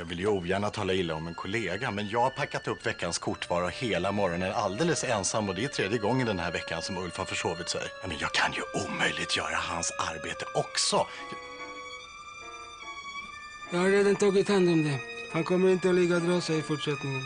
jag vill ju ogärna tala illa om en kollega, men jag har packat upp veckans kortvara hela morgonen alldeles ensam och det är tredje gången den här veckan som Ulf har försovit sig. Ja, men jag kan ju omöjligt göra hans arbete också. Jag har redan tagit hand om det. Han kommer inte att ligga och dra sig i fortsättningen.